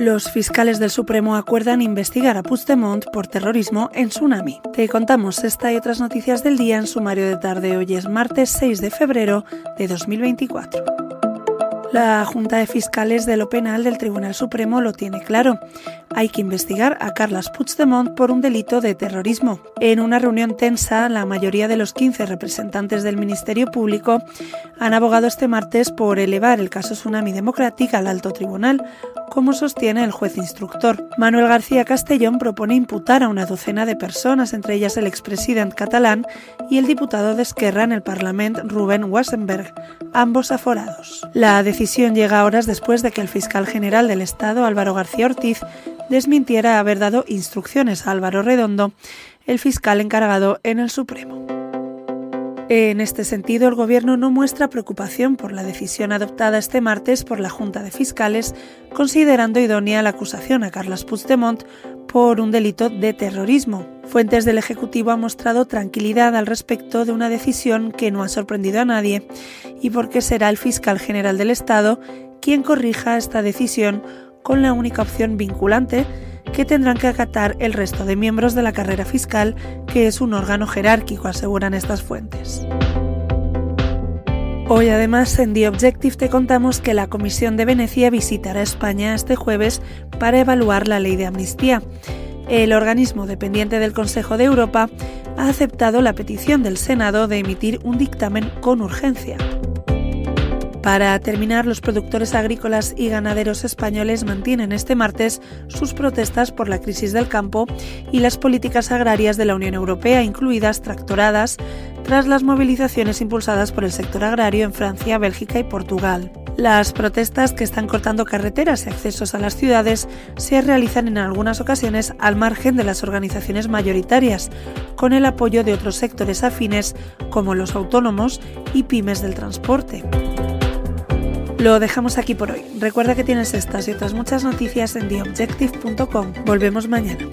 Los fiscales del Supremo acuerdan investigar a Puigdemont por terrorismo en Tsunami. Te contamos esta y otras noticias del día en sumario de tarde. Hoy es martes 6 de febrero de 2024. La Junta de Fiscales de lo Penal del Tribunal Supremo lo tiene claro. Hay que investigar a Carles Puigdemont por un delito de terrorismo. En una reunión tensa, la mayoría de los 15 representantes del Ministerio Público han abogado este martes por elevar el caso Tsunami Democrática al alto tribunal, como sostiene el juez instructor. Manuel García Castellón propone imputar a una docena de personas, entre ellas el expresidente catalán y el diputado de Esquerra en el Parlamento, Rubén Wassenberg, ambos aforados. La decisión llega horas después de que el fiscal general del Estado, Álvaro García Ortiz, desmintiera haber dado instrucciones a Álvaro Redondo, el fiscal encargado en el Supremo. En este sentido, el Gobierno no muestra preocupación por la decisión adoptada este martes por la Junta de Fiscales, considerando idónea la acusación a Carles Puigdemont por un delito de terrorismo. Fuentes del Ejecutivo han mostrado tranquilidad al respecto de una decisión que no ha sorprendido a nadie y porque será el fiscal general del Estado quien corrija esta decisión con la única opción vinculante que tendrán que acatar el resto de miembros de la carrera fiscal, que es un órgano jerárquico, aseguran estas fuentes. Hoy además en The Objective te contamos que la Comisión de Venecia visitará España este jueves para evaluar la ley de amnistía. El organismo dependiente del Consejo de Europa ha aceptado la petición del Senado de emitir un dictamen con urgencia. Para terminar, los productores agrícolas y ganaderos españoles mantienen este martes sus protestas por la crisis del campo y las políticas agrarias de la Unión Europea, incluidas tractoradas, tras las movilizaciones impulsadas por el sector agrario en Francia, Bélgica y Portugal. Las protestas que están cortando carreteras y accesos a las ciudades se realizan en algunas ocasiones al margen de las organizaciones mayoritarias, con el apoyo de otros sectores afines como los autónomos y pymes del transporte. Lo dejamos aquí por hoy. Recuerda que tienes estas y otras muchas noticias en theobjective.com. Volvemos mañana.